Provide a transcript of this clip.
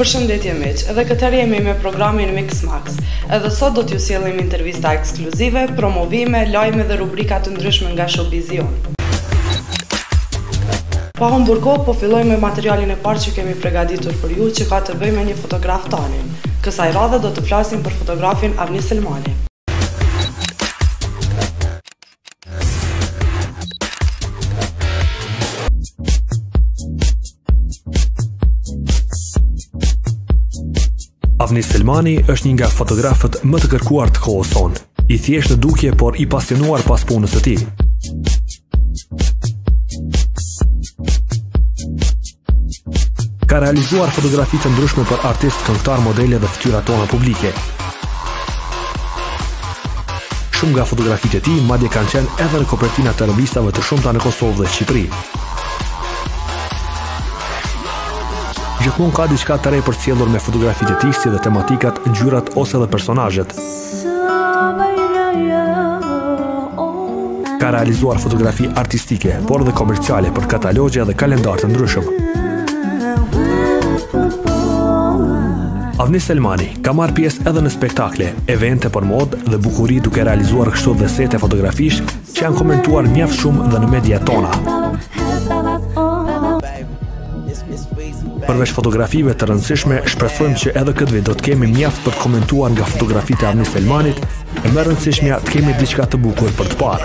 Përshëndetje miq, edhe këtë herë jemi me programin Mix Max. Edhe sot do t'ju sjellim intervista ekskluzive, promovime, lajme dhe rubrika të ndryshme nga showbizi jonë. Pa humbur kohë, po filloj me materialin e parë që kemi përgatitur për ju, që ka të bëjë me një fotograf tani. Kësaj radhe do të flasim për fotografin Avni Selmani. Avni Selmani është një nga fotografët më të kërkuar të kohës sonë. I thjeshtë në dukje, por i pasionuar pas punës së tij. Ka realizuar fotografi të ndryshme për artistë, këngëtarë, modele dhe fytyra tona publike. Shumë nga fotografitë e tij madje kanë qenë edhe në kopertina të revistave të shumta në Kosovë dhe Shqipëri. Gjithmonë ka diçka të re për të sjellur me fotografitë e tij si dhe tematikat, ngjyrat ose edhe personazhet. Ka realizuar fotografi artistike, por edhe komerciale për katalogje dhe kalendarë të ndryshëm. Avni Selmani ka marrë pjesë edhe në spektakle, evente për modë dhe bukuri duke realizuar kështu dhe sete fotografish që janë komentuar mjaft shumë dhe në media tona. Përveç fotografive të rëndësishme, shpresojmë që edhe këtë vit do të kemi mjaft për të komentuar nga fotografitë e Avni Selmanit, e më rëndësishmja të kemi diçka të bukur për të parë.